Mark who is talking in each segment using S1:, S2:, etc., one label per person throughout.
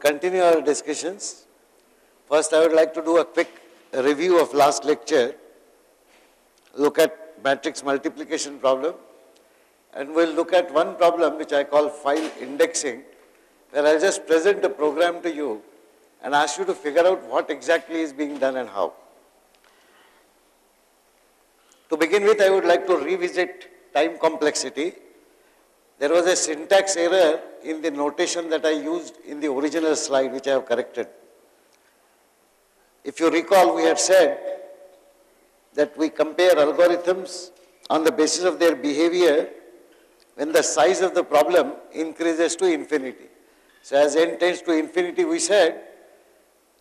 S1: Continue our discussions. First, I would like to do a quick review of last lecture, look at matrix multiplication problem, and we'll look at one problem which I call file indexing, where I'll just present a program to you and ask you to figure out what exactly is being done and how. To begin with, I would like to revisit time complexity. There was a syntax error in the notation that I used in the original slide, which I have corrected. If you recall, we had said that we compare algorithms on the basis of their behavior when the size of the problem increases to infinity. So as n tends to infinity, we said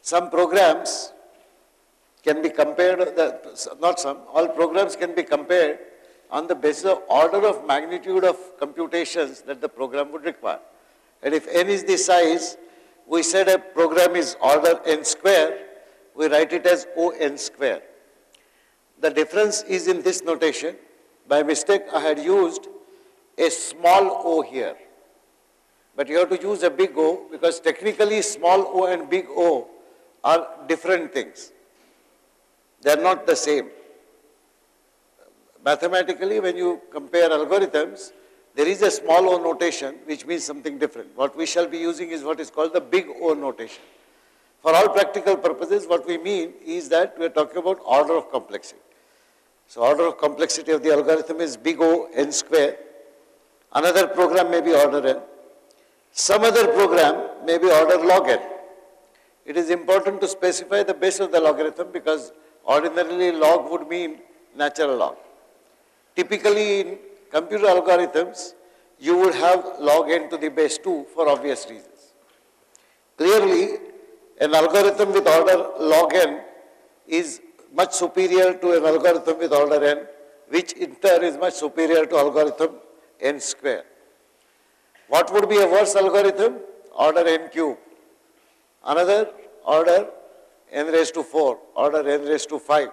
S1: some programs can be compared, not some, all programs can be compared on the basis of order of magnitude of computations that the program would require. And if n is the size, we said a program is order n square, we write it as O n square. The difference is in this notation. By mistake, I had used a small o here. But you have to use a big O because technically small o and big O are different things. They are not the same. Mathematically, when you compare algorithms, there is a small o notation which means something different. What we shall be using is what is called the big O notation. For all practical purposes, what we mean is that we are talking about order of complexity. So order of complexity of the algorithm is big O n square. Another program may be order n. Some other program may be order log n. It is important to specify the base of the logarithm because ordinarily log would mean natural log. Typically in computer algorithms, you would have log n to the base 2 for obvious reasons. Clearly, an algorithm with order log n is much superior to an algorithm with order n, which in turn is much superior to algorithm n square. What would be a worse algorithm? Order n cube. Another order n raised to 4, order n raised to 5.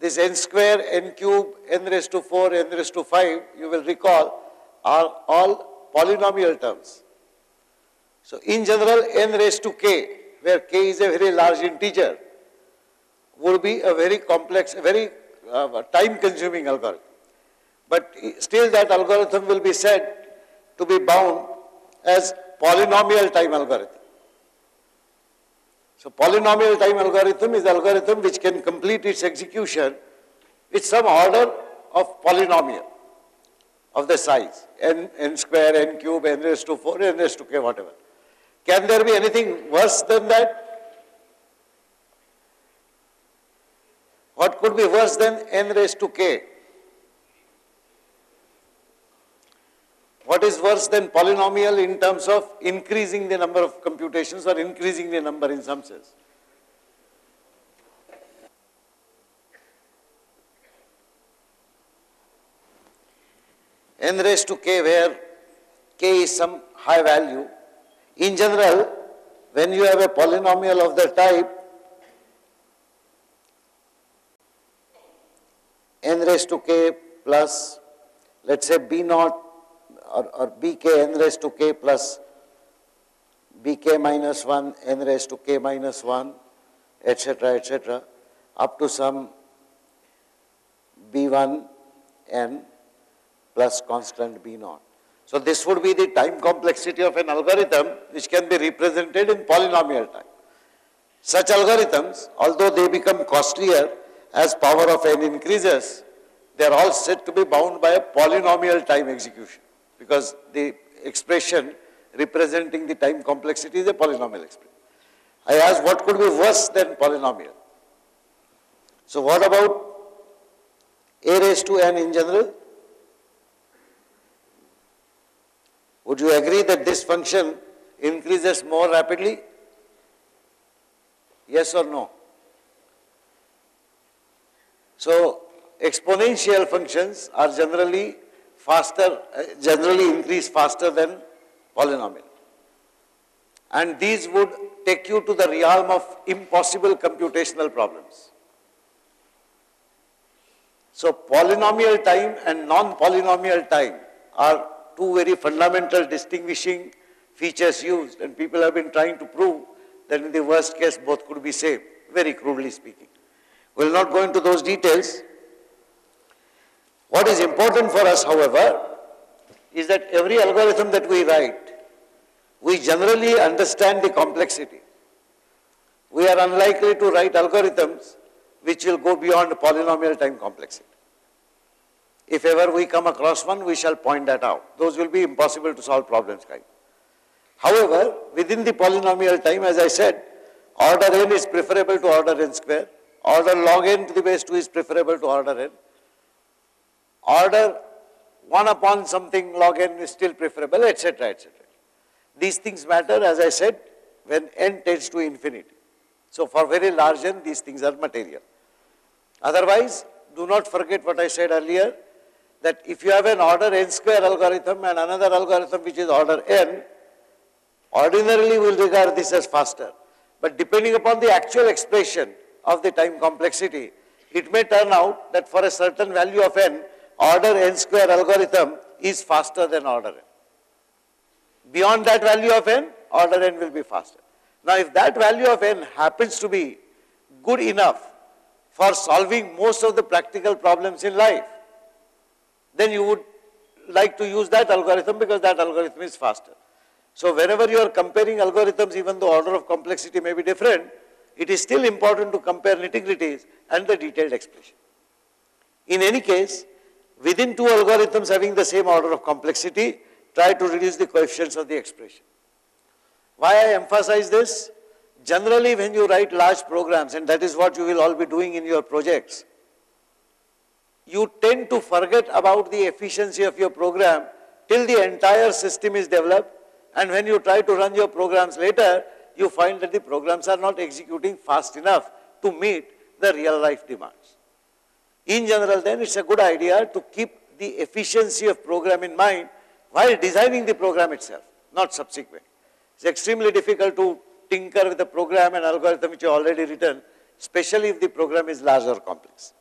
S1: This n square, n cube, n raised to 4, n raised to 5, you will recall, are all polynomial terms. So in general, n raised to k, where k is a very large integer, would be a very complex, very uh, time-consuming algorithm. But still that algorithm will be said to be bound as polynomial time algorithm. So polynomial time algorithm is algorithm which can complete its execution with some order of polynomial of the size, n, n square, n cube, n raised to 4, n raised to k, whatever. Can there be anything worse than that? What could be worse than n raised to k? What is worse than polynomial in terms of increasing the number of computations or increasing the number in some sense? n raised to k where k is some high value. In general, when you have a polynomial of the type n raised to k plus, let's say b naught or, or bk n raised to k plus bk minus 1 n raised to k minus 1 etc etc up to some b1 n plus constant b naught. So this would be the time complexity of an algorithm which can be represented in polynomial time. Such algorithms, although they become costlier as power of n increases, they are all said to be bound by a polynomial time execution because the expression representing the time complexity is a polynomial expression. I asked what could be worse than polynomial. So what about a raised to n in general? Would you agree that this function increases more rapidly? Yes or no? So exponential functions are generally faster, uh, generally increase faster than polynomial. And these would take you to the realm of impossible computational problems. So polynomial time and non-polynomial time are two very fundamental distinguishing features used and people have been trying to prove that in the worst case both could be saved, very crudely speaking. We'll not go into those details. What is important for us, however, is that every algorithm that we write, we generally understand the complexity. We are unlikely to write algorithms which will go beyond polynomial time complexity. If ever we come across one, we shall point that out. Those will be impossible to solve problems kind. However, within the polynomial time, as I said, order n is preferable to order n square. Order log n to the base 2 is preferable to order n. Order 1 upon something log n is still preferable, etc., etc. These things matter, as I said, when n tends to infinity. So for very large n, these things are material. Otherwise, do not forget what I said earlier, that if you have an order n square algorithm and another algorithm which is order n, ordinarily we will regard this as faster. But depending upon the actual expression of the time complexity, it may turn out that for a certain value of n, order n square algorithm is faster than order n. Beyond that value of n, order n will be faster. Now if that value of n happens to be good enough for solving most of the practical problems in life, then you would like to use that algorithm because that algorithm is faster. So whenever you are comparing algorithms, even though order of complexity may be different, it is still important to compare nitty-gritties and the detailed expression. In any case, within two algorithms having the same order of complexity, try to reduce the coefficients of the expression. Why I emphasize this? Generally when you write large programs, and that is what you will all be doing in your projects, you tend to forget about the efficiency of your program till the entire system is developed and when you try to run your programs later, you find that the programs are not executing fast enough to meet the real life demands. In general then it's a good idea to keep the efficiency of program in mind while designing the program itself, not subsequent. It's extremely difficult to tinker with a program and algorithm which you already written, especially if the program is large or complex.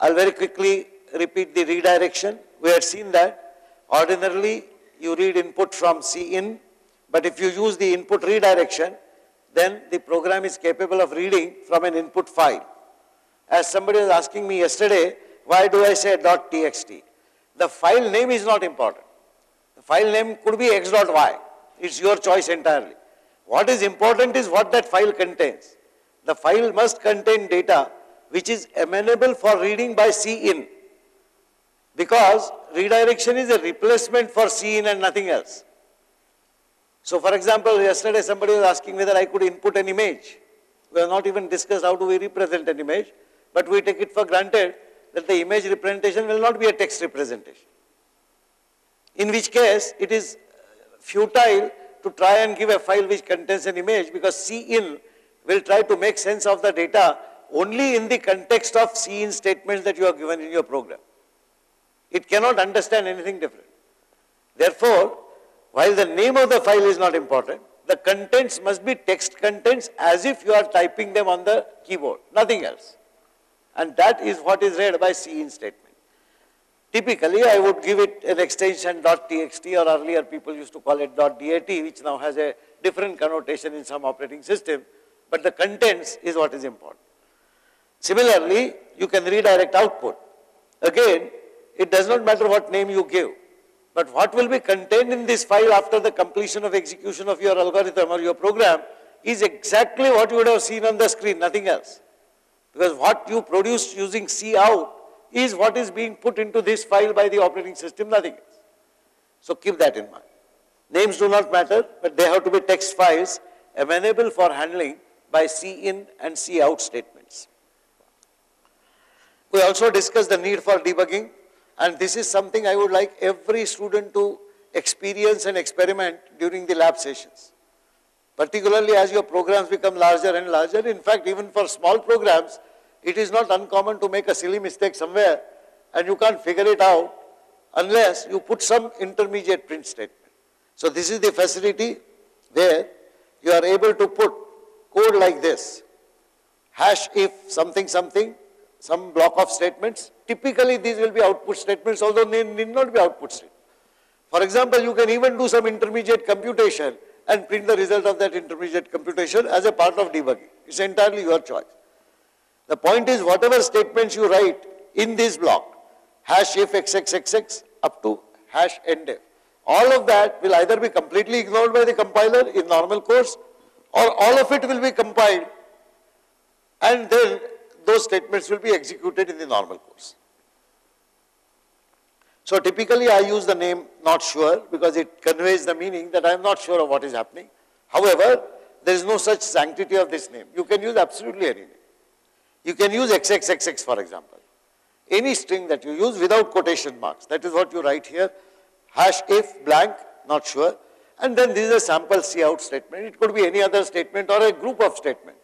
S1: I'll very quickly repeat the redirection. We had seen that ordinarily you read input from cin, but if you use the input redirection, then the program is capable of reading from an input file. As somebody was asking me yesterday, why do I say .txt? The file name is not important. The file name could be x.y. It's your choice entirely. What is important is what that file contains. The file must contain data which is amenable for reading by cin because redirection is a replacement for cin and nothing else. So for example, yesterday somebody was asking whether I could input an image. We have not even discussed how do we represent an image, but we take it for granted that the image representation will not be a text representation. In which case, it is futile to try and give a file which contains an image because cin will try to make sense of the data only in the context of cin statements that you have given in your program. It cannot understand anything different. Therefore, while the name of the file is not important, the contents must be text contents as if you are typing them on the keyboard, nothing else. And that is what is read by cin statement. Typically, I would give it an extension .txt or earlier people used to call it .dat which now has a different connotation in some operating system, but the contents is what is important. Similarly, you can redirect output. Again, it does not matter what name you give, but what will be contained in this file after the completion of execution of your algorithm or your program is exactly what you would have seen on the screen, nothing else. Because what you produce using cout is what is being put into this file by the operating system, nothing else. So keep that in mind. Names do not matter, but they have to be text files amenable for handling by cin and cout statements. We also discussed the need for debugging and this is something I would like every student to experience and experiment during the lab sessions. Particularly as your programs become larger and larger. In fact, even for small programs, it is not uncommon to make a silly mistake somewhere and you can't figure it out unless you put some intermediate print statement. So this is the facility where you are able to put code like this. Hash if something something, some block of statements. Typically these will be output statements, although they need not be output statements. For example, you can even do some intermediate computation and print the result of that intermediate computation as a part of debugging. It's entirely your choice. The point is whatever statements you write in this block, hash if xxxx up to hash endif, all of that will either be completely ignored by the compiler in normal course or all of it will be compiled and then those statements will be executed in the normal course. So typically I use the name not sure because it conveys the meaning that I am not sure of what is happening. However, there is no such sanctity of this name. You can use absolutely any name. You can use XXXX for example. Any string that you use without quotation marks. That is what you write here. Hash if blank, not sure. And then this is a sample cout statement. It could be any other statement or a group of statement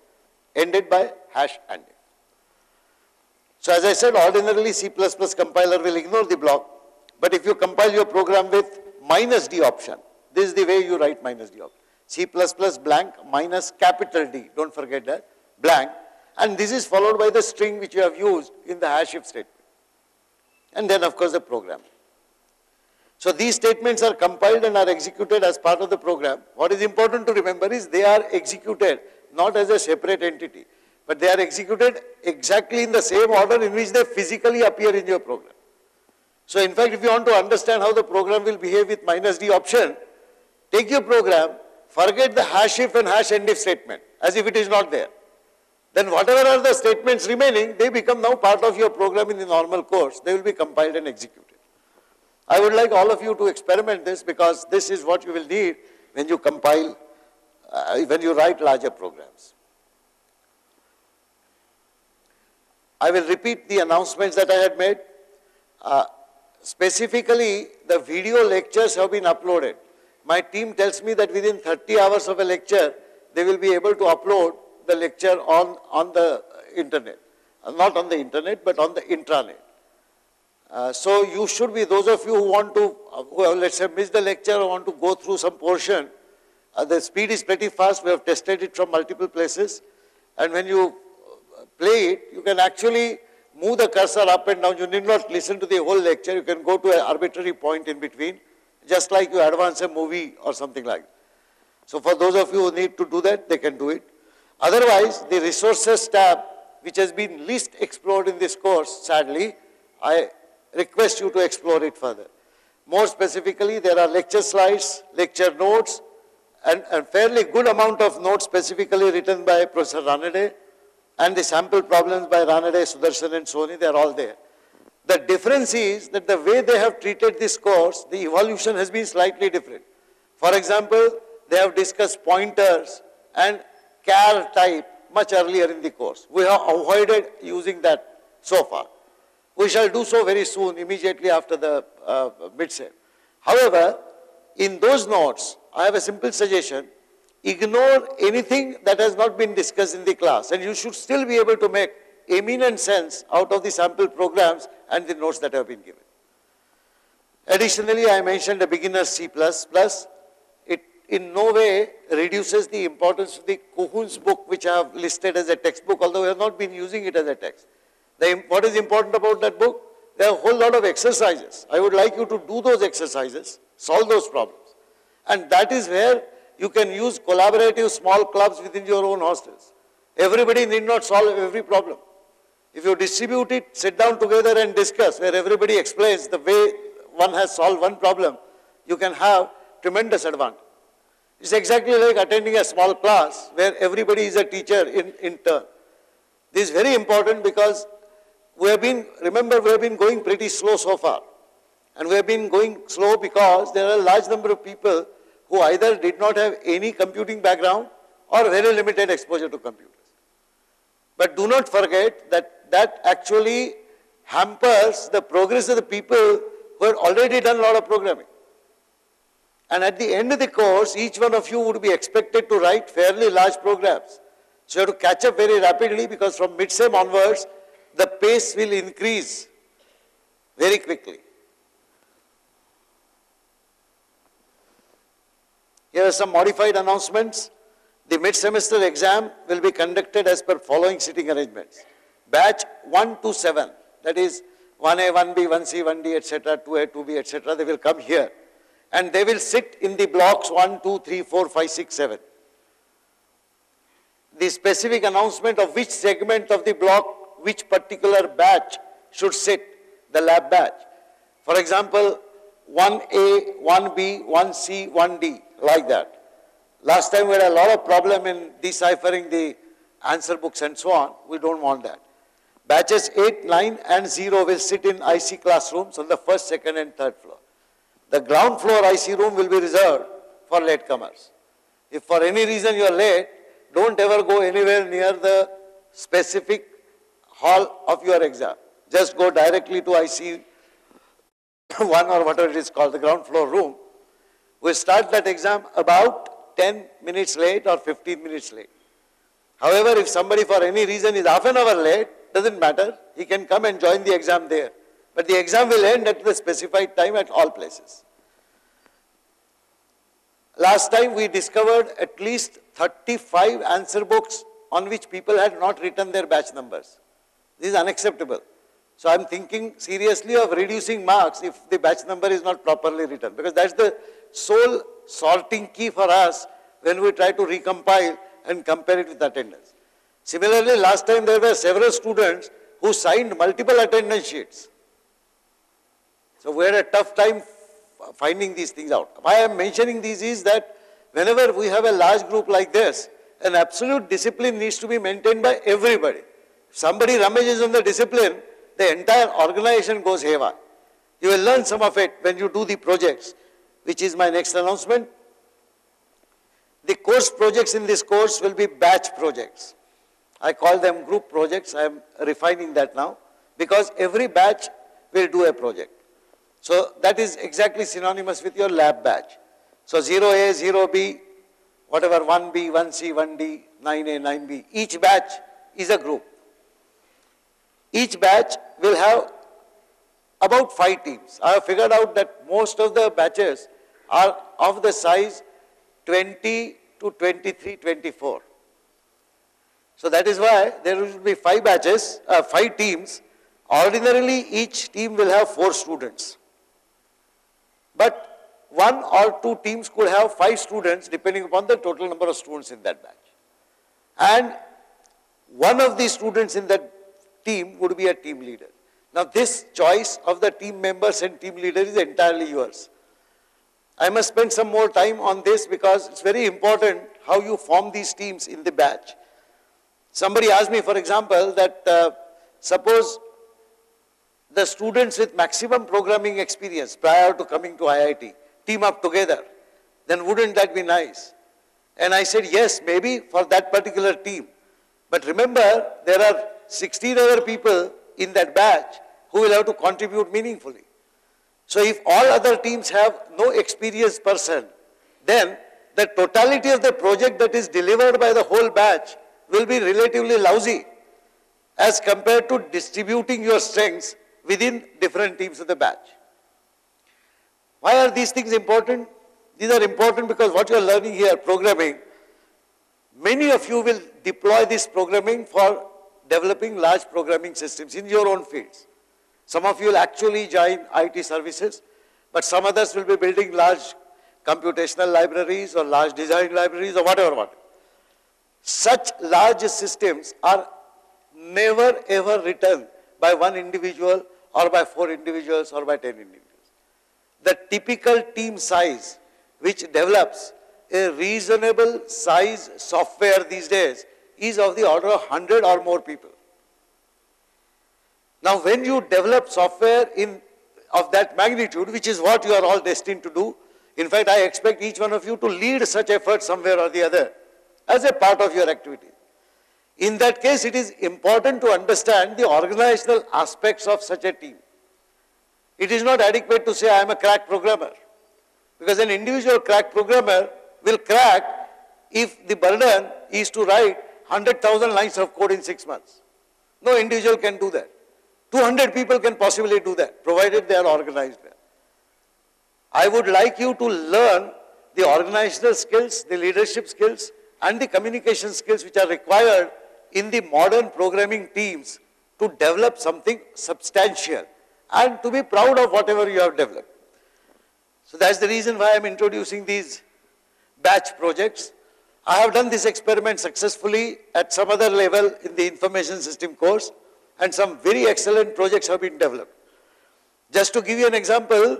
S1: ended by hash and. So as I said, ordinarily C++ compiler will ignore the block but if you compile your program with minus D option, this is the way you write minus D option. C++ blank minus capital D, don't forget that, blank. And this is followed by the string which you have used in the hash if statement. And then of course the program. So these statements are compiled and are executed as part of the program. What is important to remember is they are executed not as a separate entity, but they are executed exactly in the same order in which they physically appear in your program. So in fact, if you want to understand how the program will behave with minus D option, take your program, forget the hash if and hash end if statement as if it is not there. Then whatever are the statements remaining, they become now part of your program in the normal course. They will be compiled and executed. I would like all of you to experiment this because this is what you will need when you compile, uh, when you write larger programs. I will repeat the announcements that I had made. Uh, Specifically, the video lectures have been uploaded. My team tells me that within 30 hours of a lecture, they will be able to upload the lecture on, on the internet. Uh, not on the internet, but on the intranet. Uh, so you should be, those of you who want to, uh, who have, let's say, missed the lecture or want to go through some portion, uh, the speed is pretty fast. We have tested it from multiple places. And when you play it, you can actually move the cursor up and down. You need not listen to the whole lecture. You can go to an arbitrary point in between, just like you advance a movie or something like that. So for those of you who need to do that, they can do it. Otherwise, the resources tab, which has been least explored in this course, sadly, I request you to explore it further. More specifically, there are lecture slides, lecture notes, and a fairly good amount of notes specifically written by Professor Ranade, and the sample problems by Ranade, Sudarshan and Sohoni, they are all there. The difference is that the way they have treated this course, the evolution has been slightly different. For example, they have discussed pointers and char type much earlier in the course. We have avoided using that so far. We shall do so very soon, immediately after the uh, mid-sem. However, in those notes, I have a simple suggestion ignore anything that has not been discussed in the class and you should still be able to make eminent sense out of the sample programs and the notes that have been given. Additionally, I mentioned a beginner C++. It in no way reduces the importance of the Cohoon's book, which I have listed as a textbook, although we have not been using it as a text. The, what is important about that book? There are a whole lot of exercises. I would like you to do those exercises, solve those problems. And that is where you can use collaborative small clubs within your own hostels. Everybody need not solve every problem. If you distribute it, sit down together and discuss where everybody explains the way one has solved one problem, you can have tremendous advantage. It's exactly like attending a small class where everybody is a teacher in, in turn. This is very important because we have been, remember we have been going pretty slow so far. And we have been going slow because there are a large number of people who either did not have any computing background or very limited exposure to computers. But do not forget that that actually hampers the progress of the people who had already done a lot of programming. And at the end of the course, each one of you would be expected to write fairly large programs. So you have to catch up very rapidly because from mid-sem onwards, the pace will increase very quickly. Here are some modified announcements. The mid-semester exam will be conducted as per following sitting arrangements. Batch 1 to 7, that is 1A, 1B, 1C, 1D, etc., 2A, 2B, etc., they will come here. and they will sit in the blocks 1, 2, 3, 4, 5, 6, 7. The specific announcement of which segment of the block, which particular batch should sit, the lab batch. For example, 1A, 1B, 1C, 1D, like that. Last time we had a lot of problem in deciphering the answer books and so on. We don't want that. Batches 8, 9 and 0 will sit in IC classrooms on the first, second and third floor. The ground floor IC room will be reserved for latecomers. If for any reason you are late, don't ever go anywhere near the specific hall of your exam. Just go directly to IC 1 or whatever it is called, the ground floor room. We start that exam about 10 minutes late or 15 minutes late. However, if somebody for any reason is half an hour late, doesn't matter, he can come and join the exam there. But the exam will end at the specified time at all places. Last time we discovered at least 35 answer books on which people had not written their batch numbers. This is unacceptable. So I'm thinking seriously of reducing marks if the batch number is not properly written because that's the sole sorting key for us when we try to recompile and compare it with attendance. Similarly, last time there were several students who signed multiple attendance sheets. So we had a tough time finding these things out. Why I am mentioning these is that whenever we have a large group like this, an absolute discipline needs to be maintained by everybody. If somebody rummages on the discipline, the entire organization goes haywire. You will learn some of it when you do the projects, which is my next announcement. The course projects in this course will be batch projects. I call them group projects. I am refining that now because every batch will do a project. So that is exactly synonymous with your lab batch. So 0A, 0B, whatever 1B, 1C, 1D, 9A, 9B, each batch is a group. Each batch will have about five teams. I have figured out that most of the batches are of the size 20 to 23, 24. So that is why there will be five batches, uh, five teams. Ordinarily, each team will have four students. But one or two teams could have five students depending upon the total number of students in that batch. And one of the students in that team would be a team leader. Now this choice of the team members and team leader is entirely yours. I must spend some more time on this because it's very important how you form these teams in the batch. Somebody asked me, for example, that uh, suppose the students with maximum programming experience prior to coming to IIT team up together, then wouldn't that be nice? And I said, yes, maybe for that particular team. But remember, there are 16 other people in that batch who will have to contribute meaningfully. So if all other teams have no experienced person, then the totality of the project that is delivered by the whole batch will be relatively lousy as compared to distributing your strengths within different teams of the batch. Why are these things important? These are important because what you are learning here, programming, many of you will deploy this programming for developing large programming systems in your own fields. Some of you will actually join IT services, but some others will be building large computational libraries or large design libraries or whatever, whatever. Such large systems are never ever written by one individual or by four individuals or by ten individuals. The typical team size which develops a reasonable size software these days is of the order of 100 or more people. Now when you develop software in of that magnitude, which is what you are all destined to do, in fact I expect each one of you to lead such effort somewhere or the other as a part of your activity. In that case, it is important to understand the organizational aspects of such a team. It is not adequate to say I am a crack programmer because an individual crack programmer will crack if the burden is to write 100,000 lines of code in six months. No individual can do that. 200 people can possibly do that, provided they are organized well. I would like you to learn the organizational skills, the leadership skills, and the communication skills which are required in the modern programming teams to develop something substantial and to be proud of whatever you have developed. So that's the reason why I'm introducing these batch projects. I have done this experiment successfully at some other level in the information system course and some very excellent projects have been developed. Just to give you an example,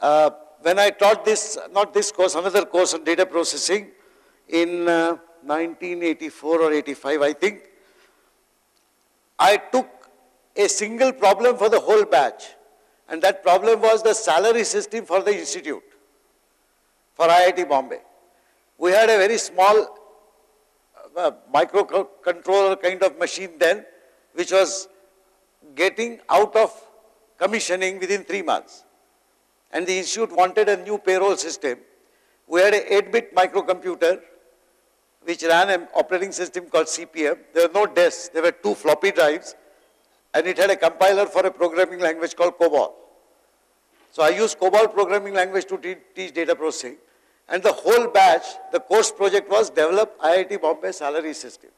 S1: uh, when I taught this, not this course, another course on data processing in uh, 1984 or 85, I think, I took a single problem for the whole batch. And that problem was the salary system for the institute, for IIT Bombay. We had a very small uh, microcontroller kind of machine then, which was getting out of commissioning within three months. And the institute wanted a new payroll system. We had a 8-bit microcomputer which ran an operating system called CP/M. There were no desks, there were two floppy drives, and it had a compiler for a programming language called COBOL. So I used COBOL programming language to teach data processing. And the whole batch, the course project was develop IIT Bombay salary system.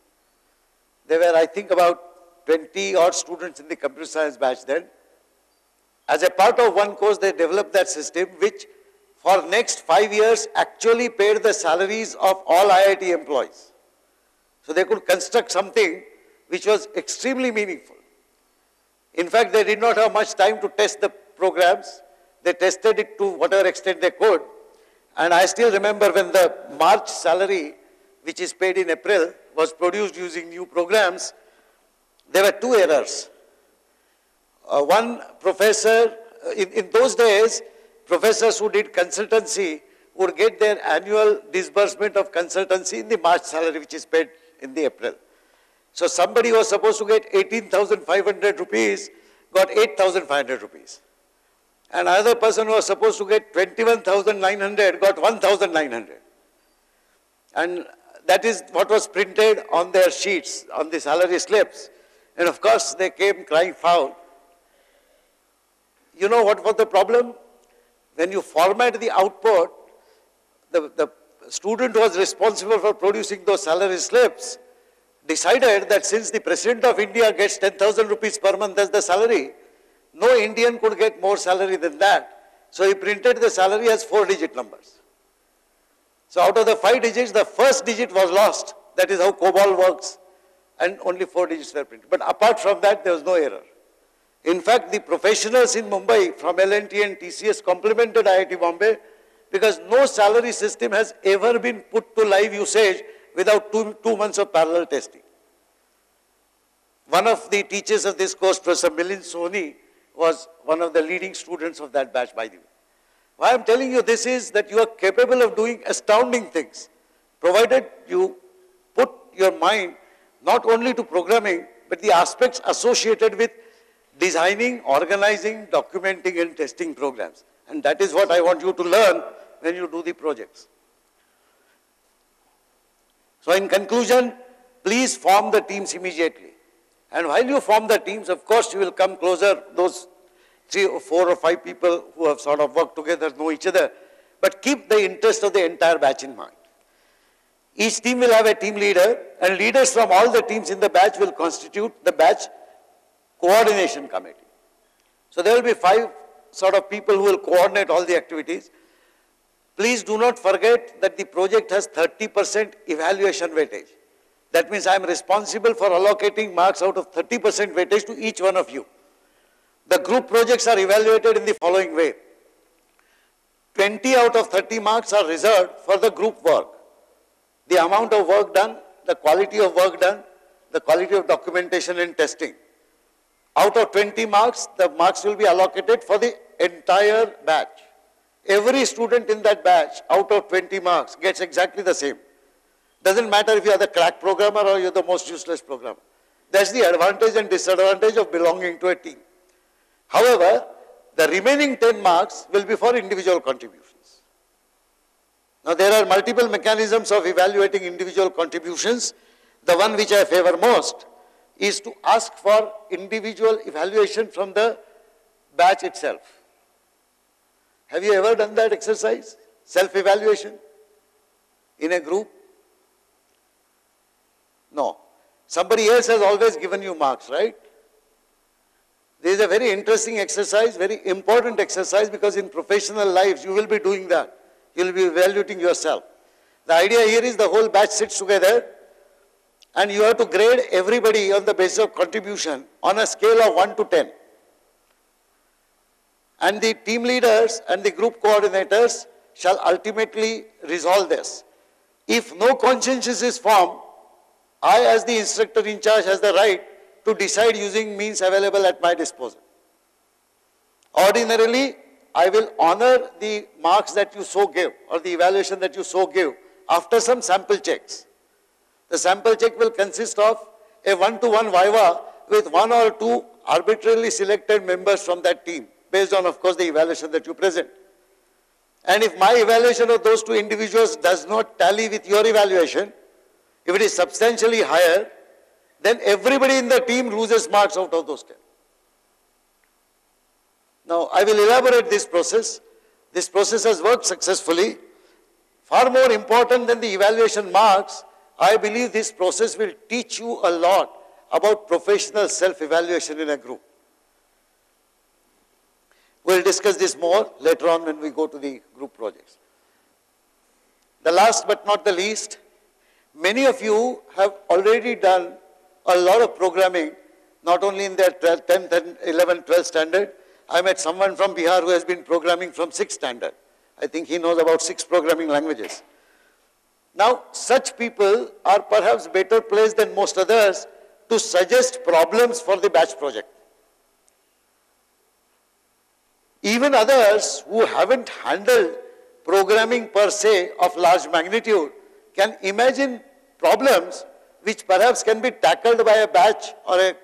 S1: There were, I think, about 20 odd students in the computer science batch then. As a part of one course, they developed that system, which for next five years actually paid the salaries of all IIT employees. So they could construct something which was extremely meaningful. In fact, they did not have much time to test the programs. They tested it to whatever extent they could. And I still remember when the March salary, which is paid in April, was produced using new programs, there were two errors. Uh, one professor, uh, in, in those days, professors who did consultancy would get their annual disbursement of consultancy in the March salary, which is paid in the April. So somebody who was supposed to get 18,500 rupees, got 8,500 rupees. And another person who was supposed to get 21,900 got 1,900. And that is what was printed on their sheets, on the salary slips. And of course, they came crying foul. You know what was the problem? When you format the output, the, the student who was responsible for producing those salary slips decided that since the President of India gets 10,000 rupees per month as the salary, no Indian could get more salary than that. So he printed the salary as four digit numbers. So out of the five digits, the first digit was lost. That is how COBOL works. And only four digits were printed. But apart from that, there was no error. In fact, the professionals in Mumbai from L&T and TCS complimented IIT Bombay because no salary system has ever been put to live usage without two, two months of parallel testing. One of the teachers of this course, Professor Milind Sohoni, was one of the leading students of that batch, by the way. Why I'm telling you this is that you are capable of doing astounding things, provided you put your mind not only to programming, but the aspects associated with designing, organizing, documenting, and testing programs. And that is what I want you to learn when you do the projects. So in conclusion, please form the teams immediately. And while you form the teams, of course, you will come closer, those three or four or five people who have sort of worked together know each other. But keep the interest of the entire batch in mind. Each team will have a team leader, and leaders from all the teams in the batch will constitute the batch coordination committee. So there will be five sort of people who will coordinate all the activities. Please do not forget that the project has 30% evaluation weightage. That means I am responsible for allocating marks out of 30% weightage to each one of you. The group projects are evaluated in the following way. 20 out of 30 marks are reserved for the group work. The amount of work done, the quality of work done, the quality of documentation and testing. Out of 20 marks, the marks will be allocated for the entire batch. Every student in that batch, out of 20 marks, gets exactly the same. Doesn't matter if you are the crack programmer or you're the most useless programmer. That's the advantage and disadvantage of belonging to a team. However, the remaining 10 marks will be for individual contributions. Now there are multiple mechanisms of evaluating individual contributions. The one which I favor most is to ask for individual evaluation from the batch itself. Have you ever done that exercise? Self-evaluation in a group? No. Somebody else has always given you marks, right? This is a very interesting exercise, very important exercise because in professional lives you will be doing that. You will be evaluating yourself. The idea here is the whole batch sits together and you have to grade everybody on the basis of contribution on a scale of 1 to 10. And the team leaders and the group coordinators shall ultimately resolve this. If no consensus is formed, I as the instructor in charge has the right to decide using means available at my disposal. Ordinarily, I will honor the marks that you so give or the evaluation that you so give after some sample checks. The sample check will consist of a one-to-one -one viva with one or two arbitrarily selected members from that team based on, of course, the evaluation that you present. And if my evaluation of those two individuals does not tally with your evaluation, if it is substantially higher, then everybody in the team loses marks out of those 10. Now, I will elaborate this process. This process has worked successfully. Far more important than the evaluation marks, I believe this process will teach you a lot about professional self-evaluation in a group. We'll discuss this more later on when we go to the group projects. The last but not the least, many of you have already done a lot of programming, not only in their 12, 10th and 11th, 12th standard. I met someone from Bihar who has been programming from 6th standard. I think he knows about six programming languages. Now, such people are perhaps better placed than most others to suggest problems for the batch project. Even others who haven't handled programming per se of large magnitude can imagine problems which perhaps can be tackled by a batch or a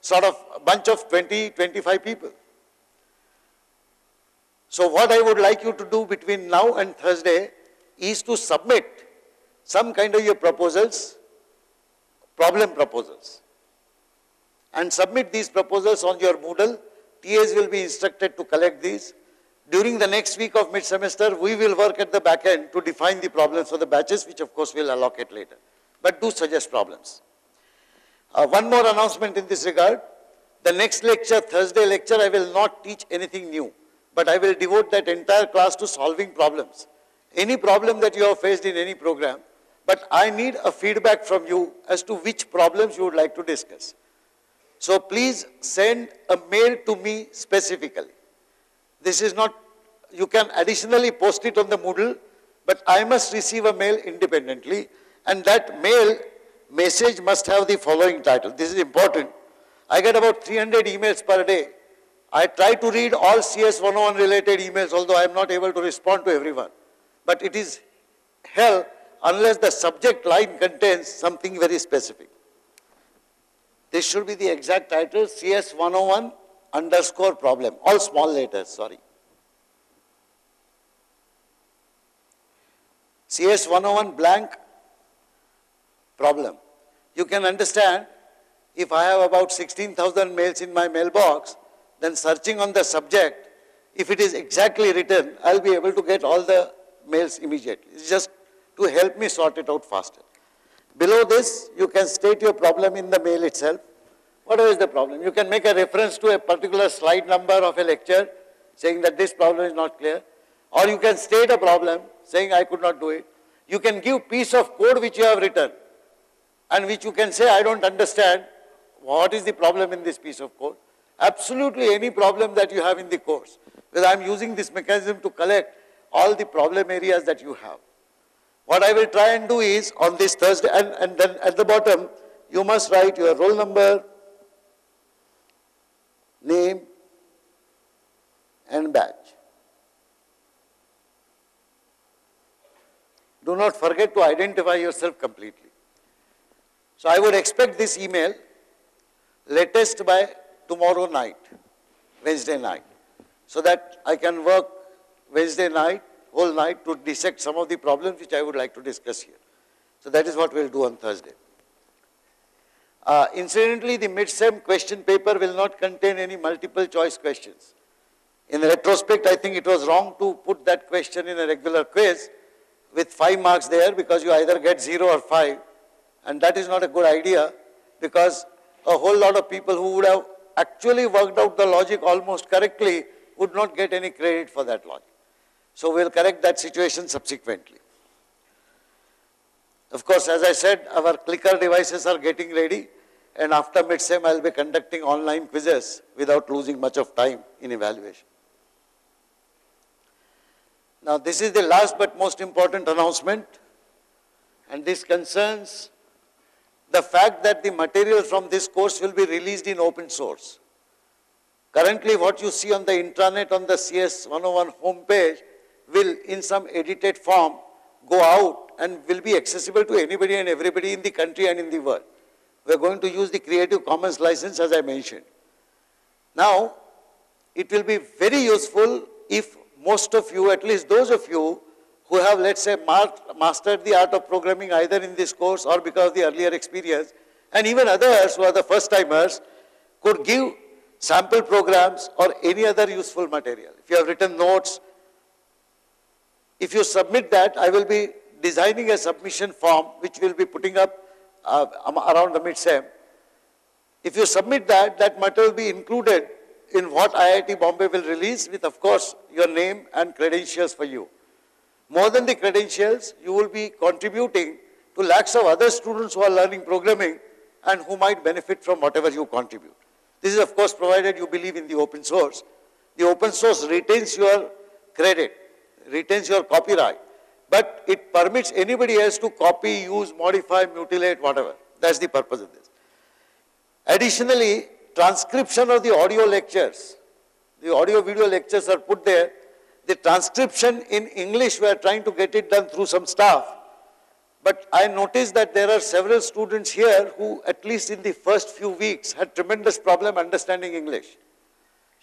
S1: sort of bunch of 20, 25 people. So what I would like you to do between now and Thursday is to submit some kind of your proposals, problem proposals. And submit these proposals on your Moodle. TAs will be instructed to collect these. During the next week of mid-semester, we will work at the back end to define the problems for the batches, which of course we'll allocate later but do suggest problems. Uh, one more announcement in this regard. The next lecture, Thursday lecture, I will not teach anything new, but I will devote that entire class to solving problems. Any problem that you have faced in any program, but I need a feedback from you as to which problems you would like to discuss. So please send a mail to me specifically. This is not, you can additionally post it on the Moodle, but I must receive a mail independently and that mail message must have the following title. This is important. I get about 300 emails per day. I try to read all CS 101 related emails, although I am not able to respond to everyone. But it is hell unless the subject line contains something very specific. This should be the exact title, CS 101 underscore problem, all small letters, sorry. CS 101 blank problem. You can understand if I have about 16,000 mails in my mailbox, then searching on the subject, if it is exactly written, I'll be able to get all the mails immediately. It's just to help me sort it out faster. Below this, you can state your problem in the mail itself. Whatever is the problem? You can make a reference to a particular slide number of a lecture saying that this problem is not clear. Or you can state a problem saying I could not do it. You can give piece of code which you have written and which you can say, I don't understand what is the problem in this piece of code. Absolutely any problem that you have in the course. Because I'm using this mechanism to collect all the problem areas that you have. What I will try and do is on this Thursday, and, and then at the bottom, you must write your roll number, name, and batch. Do not forget to identify yourself completely. So I would expect this email latest by tomorrow night, Wednesday night, so that I can work Wednesday night, whole night to dissect some of the problems which I would like to discuss here. So that is what we'll do on Thursday. Uh, incidentally, the mid-sem question paper will not contain any multiple choice questions. In retrospect, I think it was wrong to put that question in a regular quiz with five marks there because you either get zero or five. And that is not a good idea because a whole lot of people who would have actually worked out the logic almost correctly would not get any credit for that logic. So we'll correct that situation subsequently. Of course, as I said, our clicker devices are getting ready and after midsem I'll be conducting online quizzes without losing much of time in evaluation. Now this is the last but most important announcement and this concerns the fact that the material from this course will be released in open source. Currently what you see on the intranet on the CS101 homepage will in some edited form go out and will be accessible to anybody and everybody in the country and in the world. We are going to use the Creative Commons license as I mentioned. Now, it will be very useful if most of you, at least those of you who have, let's say, mastered the art of programming either in this course or because of the earlier experience, and even others who are the first timers, could give sample programs or any other useful material. If you have written notes, if you submit that, I will be designing a submission form which we'll be putting up uh, around the mid-sem. If you submit that, that material will be included in what IIT Bombay will release with, of course, your name and credentials for you. More than the credentials, you will be contributing to lakhs of other students who are learning programming and who might benefit from whatever you contribute. This is, of course, provided you believe in the open source. The open source retains your credit, retains your copyright, but it permits anybody else to copy, use, modify, mutilate, whatever. That's the purpose of this. Additionally, transcription of the audio lectures, the audio video lectures are put there. The transcription in English, we are trying to get it done through some staff. But I noticed that there are several students here who, at least in the first few weeks, had tremendous problem understanding English.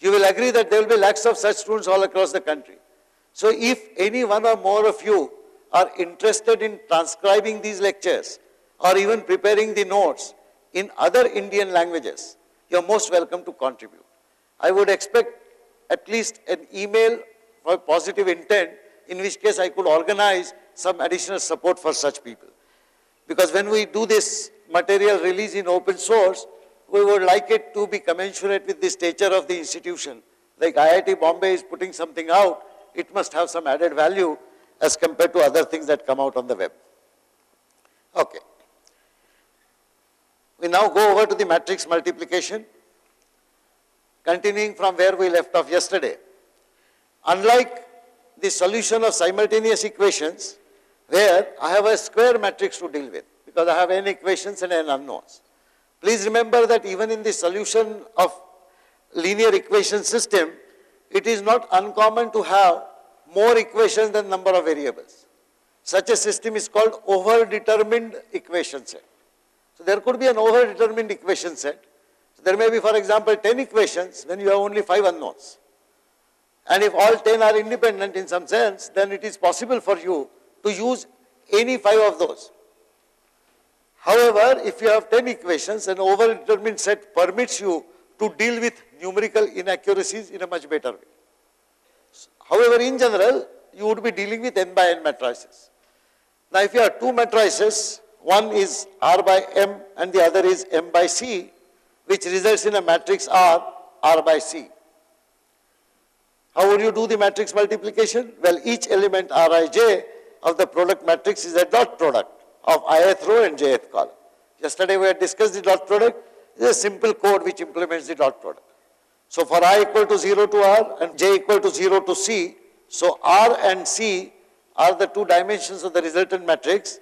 S1: You will agree that there will be lakhs of such students all across the country. So if any one or more of you are interested in transcribing these lectures or even preparing the notes in other Indian languages, you're most welcome to contribute. I would expect at least an email positive intent, in which case I could organize some additional support for such people. Because when we do this material release in open source, we would like it to be commensurate with the stature of the institution. Like IIT Bombay is putting something out, it must have some added value as compared to other things that come out on the web. Okay. We now go over to the matrix multiplication, continuing from where we left off yesterday. Unlike the solution of simultaneous equations, where I have a square matrix to deal with, because I have n equations and n unknowns. Please remember that even in the solution of linear equation system, it is not uncommon to have more equations than number of variables. Such a system is called overdetermined equation set. So there could be an overdetermined equation set. So there may be, for example, 10 equations when you have only 5 unknowns. And if all 10 are independent in some sense, then it is possible for you to use any 5 of those. However, if you have 10 equations, an overdetermined set permits you to deal with numerical inaccuracies in a much better way. However, in general, you would be dealing with n by n matrices. Now, if you have two matrices, one is R by M and the other is M by C, which results in a matrix R, R by C. How would you do the matrix multiplication? Well, each element Rij of the product matrix is a dot product of ith row and jth column. Yesterday we had discussed the dot product. It is a simple code which implements the dot product. So for i equal to 0 to r and j equal to 0 to c, so r and c are the two dimensions of the resultant matrix.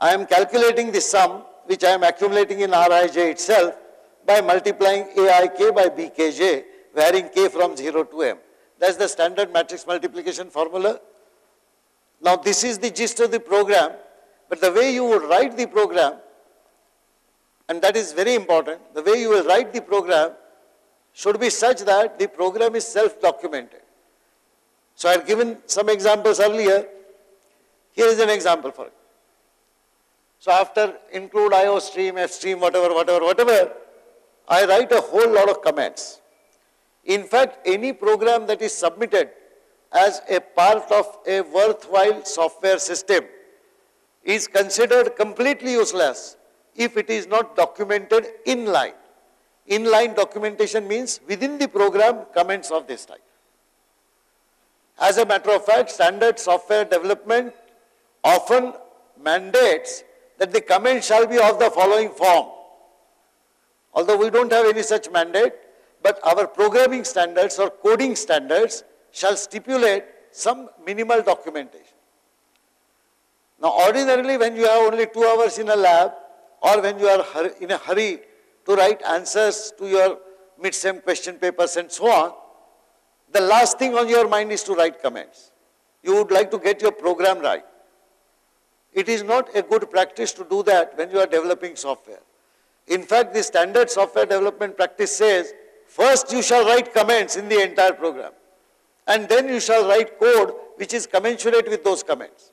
S1: I am calculating the sum which I am accumulating in rij itself by multiplying aik by bkj, varying k from 0 to m. That's the standard matrix multiplication formula. Now this is the gist of the program, but the way you would write the program, and that is very important, the way you will write the program should be such that the program is self-documented. So I had given some examples earlier. Here is an example for it. So after include iostream, F stream, whatever, whatever, whatever, I write a whole lot of comments. In fact, any program that is submitted as a part of a worthwhile software system is considered completely useless if it is not documented in line. Inline documentation means within the program comments of this type. As a matter of fact, standard software development often mandates that the comment shall be of the following form. Although we don't have any such mandate, but our programming standards or coding standards shall stipulate some minimal documentation. Now ordinarily when you have only two hours in a lab or when you are in a hurry to write answers to your mid-sem question papers and so on, the last thing on your mind is to write comments. You would like to get your program right. It is not a good practice to do that when you are developing software. In fact, the standard software development practice says, first you shall write comments in the entire program. And then you shall write code which is commensurate with those comments.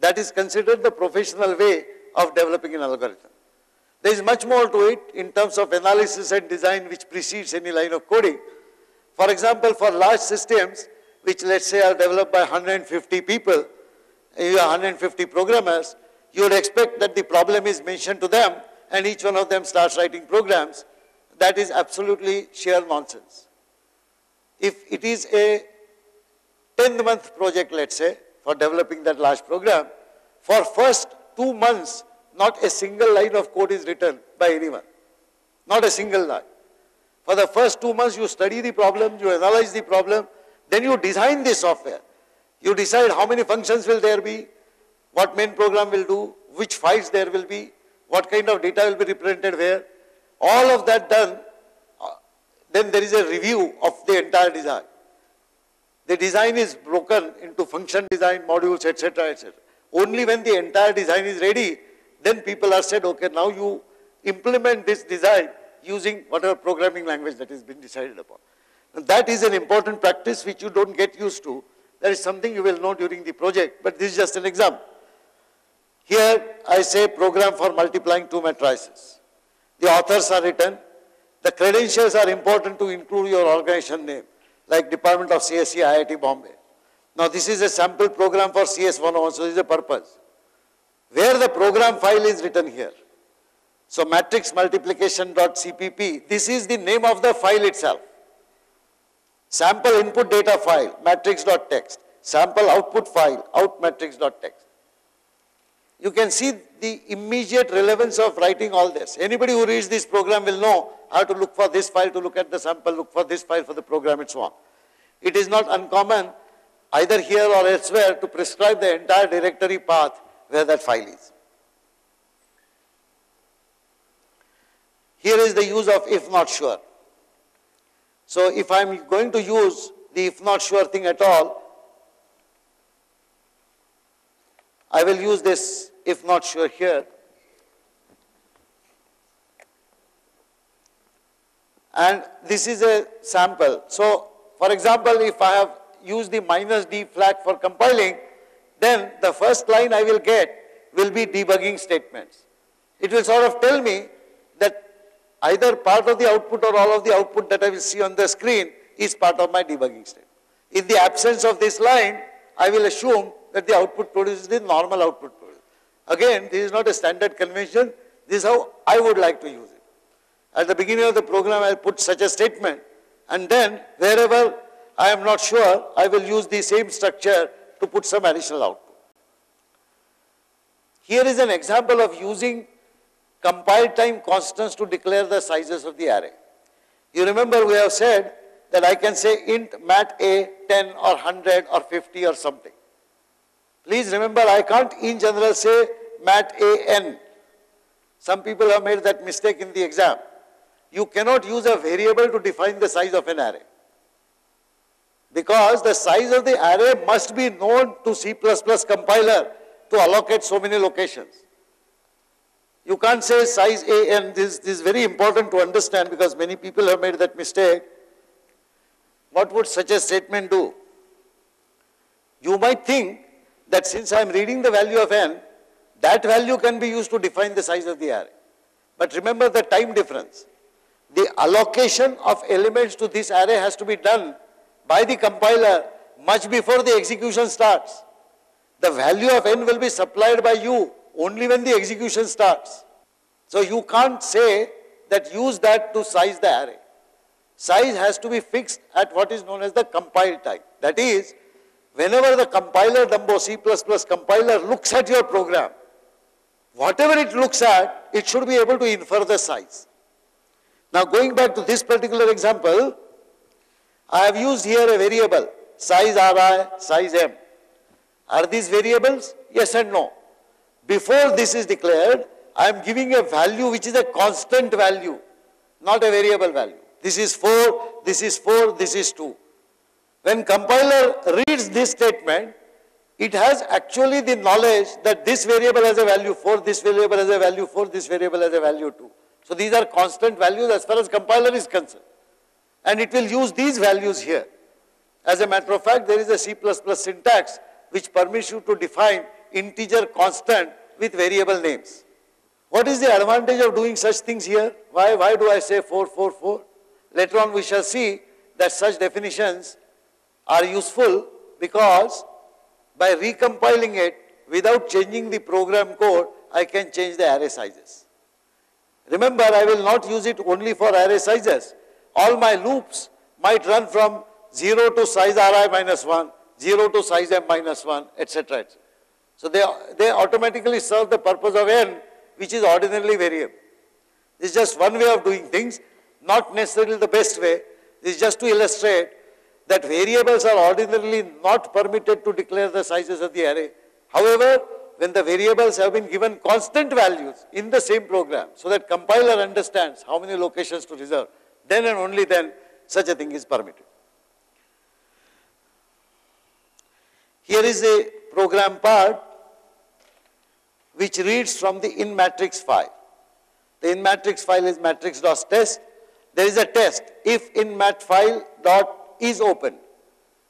S1: That is considered the professional way of developing an algorithm. There is much more to it in terms of analysis and design which precedes any line of coding. For example, for large systems, which let's say are developed by 150 people, you have 150 programmers, you would expect that the problem is mentioned to them and each one of them starts writing programs. That is absolutely sheer nonsense. If it is a 10 month project, let's say, for developing that large program, for first two months, not a single line of code is written by anyone. Not a single line. For the first two months, you study the problem, you analyze the problem, then you design the software. You decide how many functions will there be, what main program will do, which files there will be, what kind of data will be represented where. All of that done, uh, then there is a review of the entire design. The design is broken into function design, modules, etc., etc. Only when the entire design is ready, then people are said, okay, now you implement this design using whatever programming language that has been decided upon. And that is an important practice which you don't get used to. That is something you will know during the project, but this is just an example. Here I say program for multiplying two matrices. The authors are written. The credentials are important to include your organization name, like Department of CSE, IIT Bombay. Now this is a sample program for CS101, so this is the purpose. Where the program file is written here. So matrix multiplication.cpp, this is the name of the file itself. Sample input data file, matrix.txt. Sample output file, outmatrix.txt. You can see the immediate relevance of writing all this. Anybody who reads this program will know how to look for this file to look at the sample, look for this file for the program and so on. It is not uncommon either here or elsewhere to prescribe the entire directory path where that file is. Here is the use of if not sure. So if I am going to use the if not sure thing at all, I will use this if not sure here. And this is a sample. So for example, if I have used the minus D flag for compiling, then the first line I will get will be debugging statements. It will sort of tell me that either part of the output or all of the output that I will see on the screen is part of my debugging state. In the absence of this line, I will assume that the output produces the normal output produce. Again, this is not a standard convention. This is how I would like to use it. At the beginning of the program, I put such a statement and then wherever I am not sure, I will use the same structure to put some additional output. Here is an example of using compile time constants to declare the sizes of the array. You remember we have said that I can say int mat a 10 or 100 or 50 or something. Please remember I can't in general say mat a n. Some people have made that mistake in the exam. You cannot use a variable to define the size of an array. Because the size of the array must be known to C++ compiler to allocate so many locations. You can't say size AN. this, this is very important to understand because many people have made that mistake. What would such a statement do? You might think that since I am reading the value of n, that value can be used to define the size of the array. But remember the time difference. The allocation of elements to this array has to be done by the compiler much before the execution starts. The value of n will be supplied by you only when the execution starts. So you can't say that use that to size the array. Size has to be fixed at what is known as the compile time. That is, whenever the compiler Dumbo C++ compiler looks at your program, whatever it looks at, it should be able to infer the size. Now going back to this particular example, I have used here a variable, size Ri, size m. Are these variables? Yes and no. Before this is declared, I am giving a value which is a constant value, not a variable value. This is 4, this is 4, this is 2. When compiler reads this statement, it has actually the knowledge that this variable has a value 4, this variable has a value 4, this variable has a value 2. So these are constant values as far as compiler is concerned. And it will use these values here. As a matter of fact, there is a C++ syntax which permits you to define integer constant with variable names. What is the advantage of doing such things here? Why, why do I say 444? Later on we shall see that such definitions are useful because by recompiling it without changing the program code, I can change the array sizes. Remember, I will not use it only for array sizes. All my loops might run from 0 to size ri minus 1, 0 to size m minus 1, etc. So they, they automatically serve the purpose of n, which is ordinarily variable. This is just one way of doing things, not necessarily the best way. This is just to illustrate that variables are ordinarily not permitted to declare the sizes of the array. However, when the variables have been given constant values in the same program so that compiler understands how many locations to reserve, then and only then such a thing is permitted. Here is a program part which reads from the in matrix file. The in matrix file is matrix.txt. There is a test if in mat file dot is open.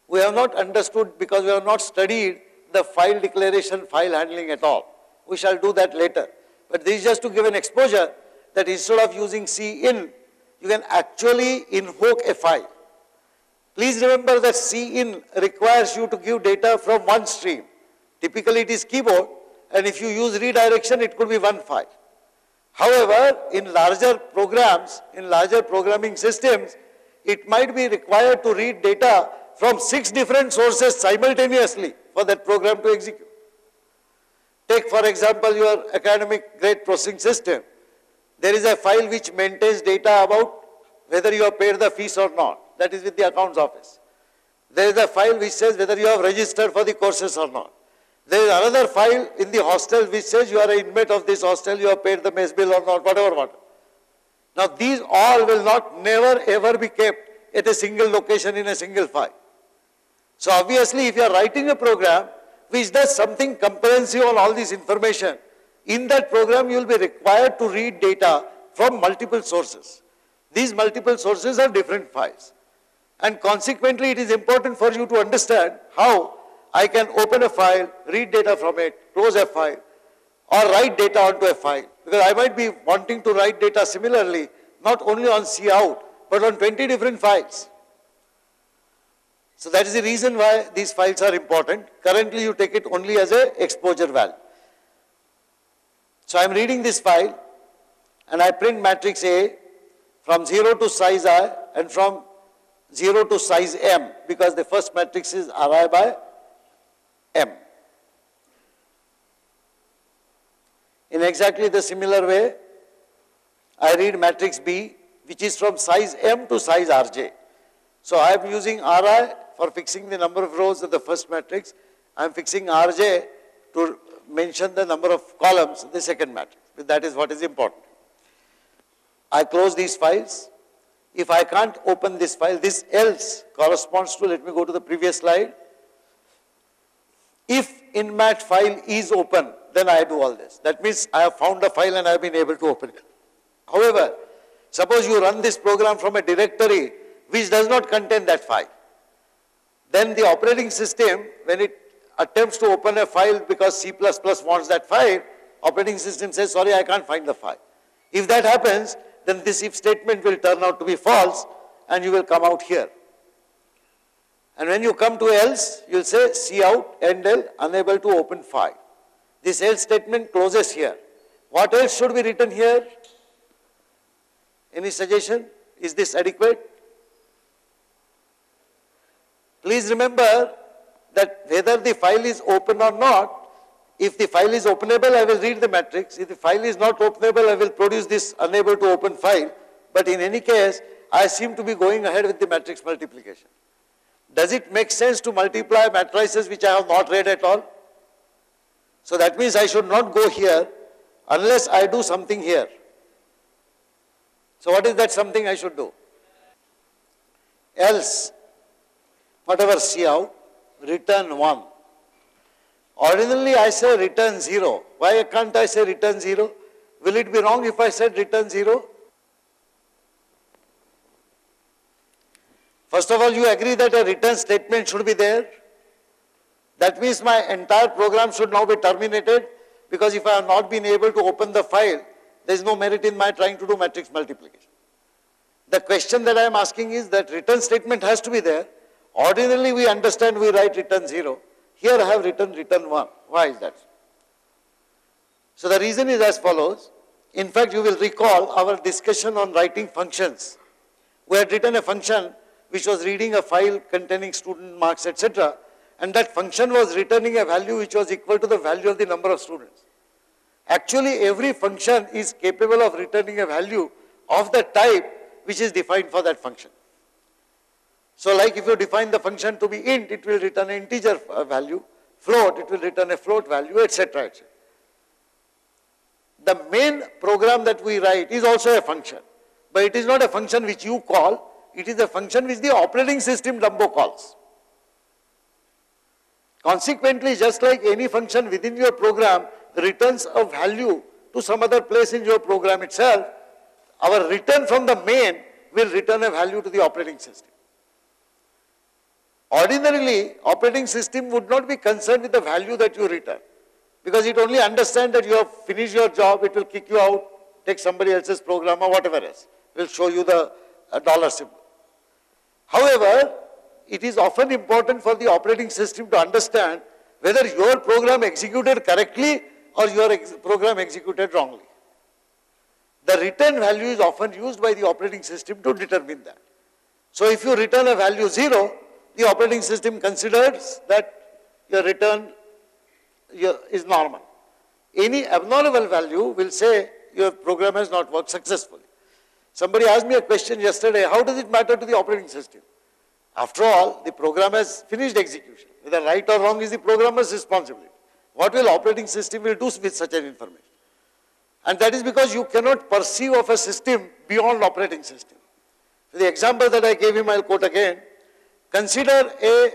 S1: We have not understood because we have not studied the file declaration, file handling at all. We shall do that later. But this is just to give an exposure that instead of using cin, you can actually invoke a file. Please remember that cin requires you to give data from one stream. Typically it is keyboard and if you use redirection it could be one file. However, in larger programs, in larger programming systems, it might be required to read data from six different sources simultaneously for that program to execute. Take for example your academic grade processing system. There is a file which maintains data about whether you have paid the fees or not. That is with the accounts office. There is a file which says whether you have registered for the courses or not. There is another file in the hostel which says you are an inmate of this hostel, you have paid the mess bill or not, whatever, whatever. Now these all will not never ever be kept at a single location in a single file. So obviously if you are writing a program which does something comprehensive on all this information, in that program you will be required to read data from multiple sources. These multiple sources are different files. And consequently it is important for you to understand how I can open a file, read data from it, close a file, or write data onto a file. Because I might be wanting to write data similarly, not only on cout, but on 20 different files. So that is the reason why these files are important. Currently you take it only as a exposure value. So I am reading this file and I print matrix A from 0 to size i and from 0 to size m because the first matrix is ri by m. In exactly the similar way, I read matrix B, which is from size M to size Rj. So I am using Ri for fixing the number of rows of the first matrix. I am fixing Rj to mention the number of columns in the second matrix. That is what is important. I close these files. If I can't open this file, this else corresponds to, let me go to the previous slide. If in InMat file is open, then I do all this. That means I have found a file and I have been able to open it. However, suppose you run this program from a directory which does not contain that file. Then the operating system, when it attempts to open a file because C++ wants that file, operating system says, sorry, I can't find the file. If that happens, then this if statement will turn out to be false and you will come out here. And when you come to else, you'll say cout endl unable to open file. This else statement closes here. What else should be written here? Any suggestion? Is this adequate? Please remember that whether the file is open or not, if the file is openable, I will read the matrix. If the file is not openable, I will produce this unable to open file. But in any case, I seem to be going ahead with the matrix multiplication. Does it make sense to multiply matrices which I have not read at all? So that means I should not go here unless I do something here. So what is that something I should do? Else, whatever cout, return 1. Ordinarily I say return 0. Why can't I say return 0? Will it be wrong if I said return 0? First of all, you agree that a return statement should be there. That means my entire program should now be terminated because if I have not been able to open the file, there is no merit in my trying to do matrix multiplication. The question that I am asking is that return statement has to be there. Ordinarily we understand we write return 0. Here I have written return 1. Why is that? So the reason is as follows. In fact, you will recall our discussion on writing functions. We had written a function which was reading a file containing student marks, etc. And that function was returning a value which was equal to the value of the number of students. Actually, every function is capable of returning a value of the type which is defined for that function. So like if you define the function to be int, it will return an integer uh, value, float, it will return a float value, etc. etc. The main program that we write is also a function, but it is not a function which you call, it is a function which the operating system Dumbo calls. Consequently, just like any function within your program returns a value to some other place in your program itself, our return from the main will return a value to the operating system. Ordinarily, operating system would not be concerned with the value that you return because it only understands that you have finished your job, it will kick you out, take somebody else's program or whatever else. It will show you the uh, dollar symbol. However, it is often important for the operating system to understand whether your program executed correctly or your ex program executed wrongly. The return value is often used by the operating system to determine that. So if you return a value 0, the operating system considers that your return is normal. Any abnormal value will say your program has not worked successfully. Somebody asked me a question yesterday, how does it matter to the operating system? After all, the program has finished execution. Whether right or wrong is the programmer's responsibility. What will operating system will do with such an information? And that is because you cannot perceive of a system beyond operating system. The example that I gave him, I'll quote again. Consider a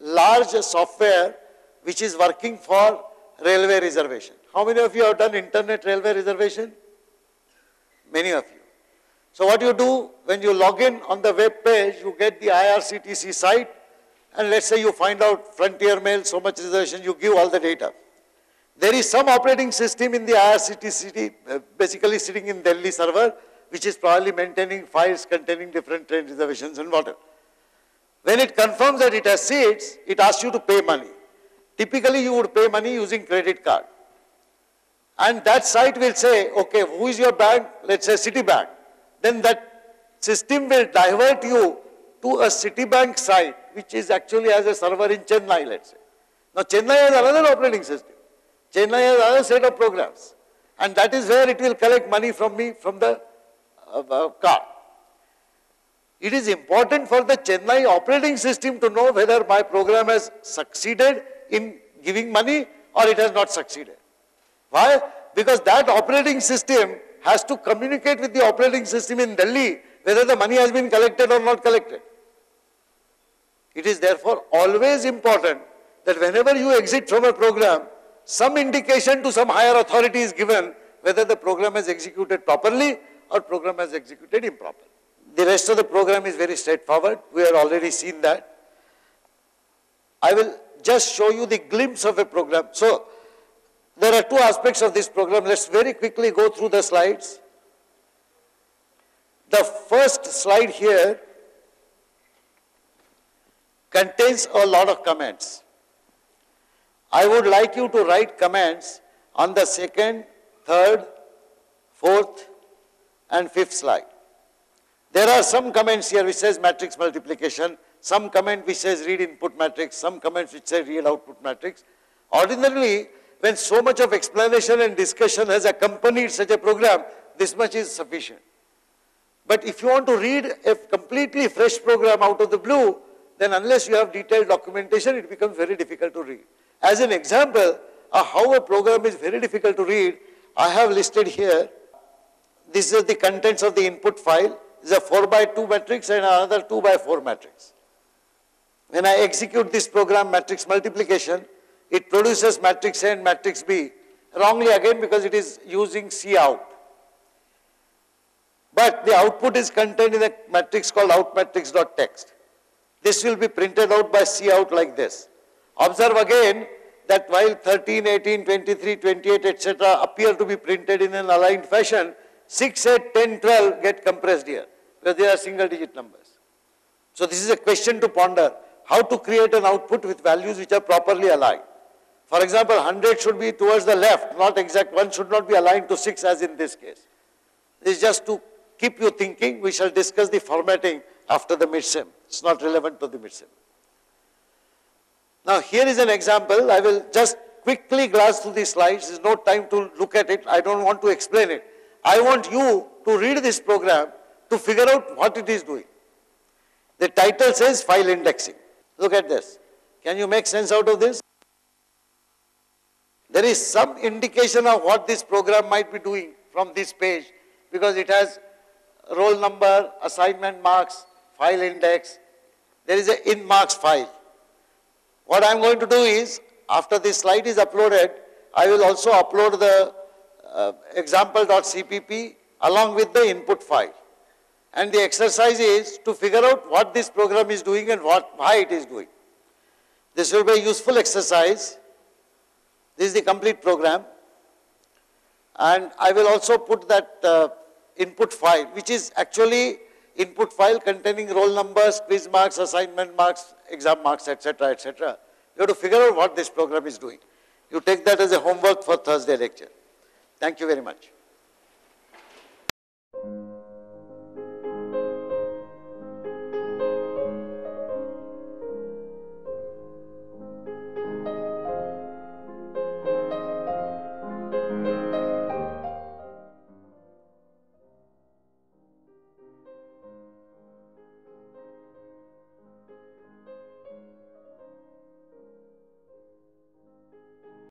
S1: large software which is working for railway reservation. How many of you have done internet railway reservation? Many of you. So what you do when you log in on the web page, you get the IRCTC site and let's say you find out Frontier Mail, so much reservation, you give all the data. There is some operating system in the IRCTC, basically sitting in Delhi server, which is probably maintaining files containing different train reservations and whatever. When it confirms that it has seats, it asks you to pay money. Typically, you would pay money using credit card. And that site will say, okay, who is your bank? Let's say Citibank then that system will divert you to a Citibank site, which is actually has a server in Chennai, let's say. Now, Chennai has another operating system. Chennai has another set of programs. And that is where it will collect money from me from the uh, uh, car. It is important for the Chennai operating system to know whether my program has succeeded in giving money or it has not succeeded. Why? Because that operating system has to communicate with the operating system in Delhi whether the money has been collected or not collected. It is therefore always important that whenever you exit from a program, some indication to some higher authority is given whether the program has executed properly or program has executed improperly. The rest of the program is very straightforward. We have already seen that. I will just show you the glimpse of a program. So, there are two aspects of this program. Let's very quickly go through the slides. The first slide here contains a lot of comments. I would like you to write comments on the second, third, fourth, and fifth slide. There are some comments here which says matrix multiplication, some comment which says read input matrix, some comments which say read output matrix. Ordinarily, when so much of explanation and discussion has accompanied such a program, this much is sufficient. But if you want to read a completely fresh program out of the blue, then unless you have detailed documentation, it becomes very difficult to read. As an example of how a program is very difficult to read, I have listed here, this is the contents of the input file. This is a 4 by 2 matrix and another 2 by 4 matrix. When I execute this program matrix multiplication, it produces matrix A and matrix B, wrongly again because it is using cout. But the output is contained in a matrix called outmatrix.txt. This will be printed out by cout like this. Observe again that while 13, 18, 23, 28, etc. appear to be printed in an aligned fashion, 6, 8, 10, 12 get compressed here because they are single digit numbers. So this is a question to ponder, how to create an output with values which are properly aligned. For example, 100 should be towards the left, not exact, one should not be aligned to 6 as in this case. This is just to keep you thinking, we shall discuss the formatting after the mid-sem. It's not relevant to the mid-sem. Now here is an example, I will just quickly glance through these slides, there is no time to look at it, I don't want to explain it. I want you to read this program to figure out what it is doing. The title says file indexing. Look at this. Can you make sense out of this? There is some indication of what this program might be doing from this page because it has roll number, assignment marks, file index. There is a in marks file. What I am going to do is, after this slide is uploaded, I will also upload the uh, example.cpp along with the input file. And the exercise is to figure out what this program is doing and what, why it is doing. This will be a useful exercise. This is the complete program. And I will also put that uh, input file, which is actually input file containing roll numbers, quiz marks, assignment marks, exam marks, etc., etc. You have to figure out what this program is doing. You take that as a homework for Thursday lecture. Thank you very much.